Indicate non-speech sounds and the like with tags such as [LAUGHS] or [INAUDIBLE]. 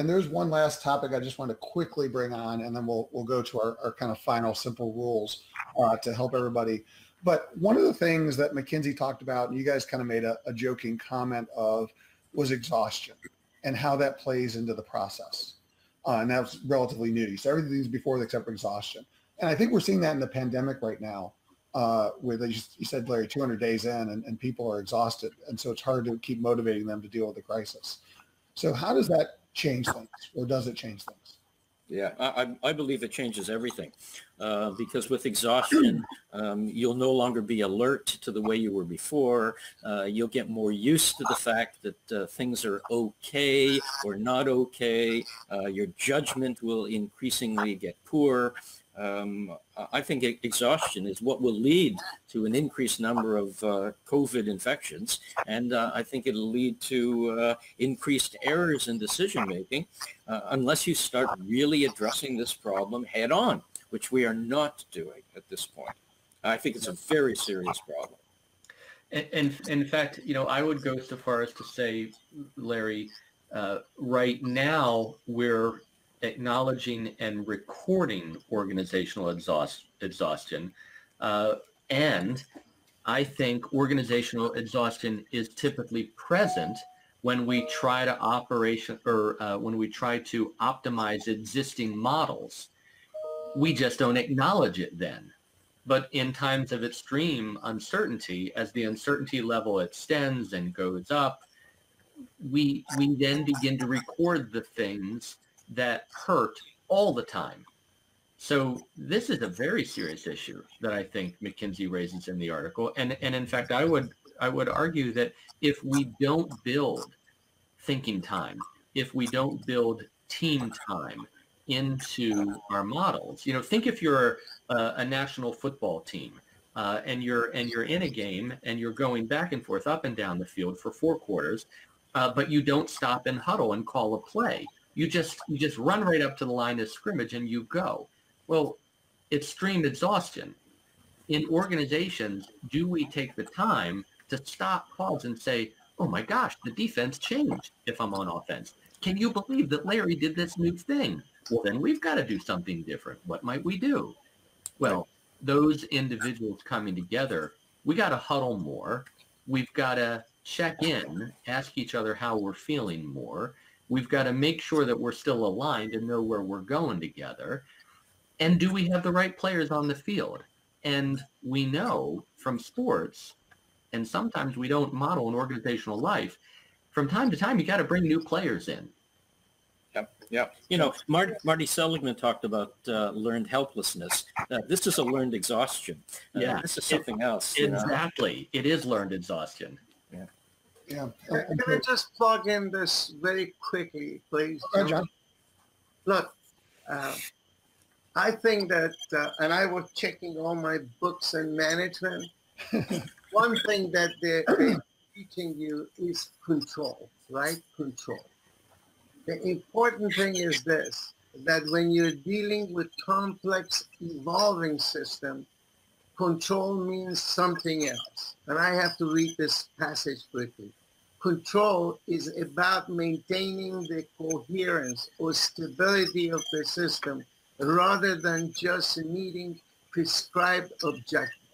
And there's one last topic I just want to quickly bring on, and then we'll we'll go to our, our kind of final simple rules uh, to help everybody. But one of the things that McKinsey talked about, and you guys kind of made a, a joking comment of, was exhaustion and how that plays into the process. Uh, and that's relatively new. So everything's before except for exhaustion. And I think we're seeing that in the pandemic right now, uh, where they just, you said, Larry, 200 days in and, and people are exhausted. And so it's hard to keep motivating them to deal with the crisis. So how does that change things or does it change things? Yeah, I, I believe it changes everything uh, because with exhaustion, [CLEARS THROAT] um, you'll no longer be alert to the way you were before. Uh, you'll get more used to the fact that uh, things are okay or not okay. Uh, your judgment will increasingly get poor. Um, I think exhaustion is what will lead to an increased number of uh, COVID infections, and uh, I think it'll lead to uh, increased errors in decision making uh, unless you start really addressing this problem head on, which we are not doing at this point. I think it's a very serious problem. And, and in fact, you know, I would go so far as to say, Larry, uh, right now we're acknowledging and recording organizational exhaust, exhaustion. Uh, and I think organizational exhaustion is typically present when we try to operation or uh, when we try to optimize existing models. We just don't acknowledge it then. But in times of extreme uncertainty, as the uncertainty level extends and goes up, we we then begin to record the things that hurt all the time. So this is a very serious issue that I think McKinsey raises in the article. And, and in fact, I would, I would argue that if we don't build thinking time, if we don't build team time into our models, you know, think if you're a, a national football team uh, and you're and you're in a game and you're going back and forth up and down the field for four quarters, uh, but you don't stop and huddle and call a play you just you just run right up to the line of scrimmage and you go. Well, it's extreme exhaustion. In organizations, do we take the time to stop, pause, and say, "Oh my gosh, the defense changed." If I'm on offense, can you believe that Larry did this new thing? Well, then we've got to do something different. What might we do? Well, those individuals coming together, we got to huddle more. We've got to check in, ask each other how we're feeling more We've got to make sure that we're still aligned and know where we're going together. And do we have the right players on the field? And we know from sports, and sometimes we don't model an organizational life, from time to time, you got to bring new players in. Yep, yep. You know, Marty, Marty Seligman talked about uh, learned helplessness. Uh, this is a learned exhaustion. Uh, yeah, this is something it, else. Exactly. Know? It is learned exhaustion. Yeah. Can, can I just plug in this very quickly, please? Okay, John. Look, uh, I think that, uh, and I was checking all my books and management. [LAUGHS] One thing that they're, they're teaching you is control, right? Control. The important thing is this, that when you're dealing with complex evolving system, control means something else. And I have to read this passage quickly control is about maintaining the coherence or stability of the system rather than just meeting prescribed objectives.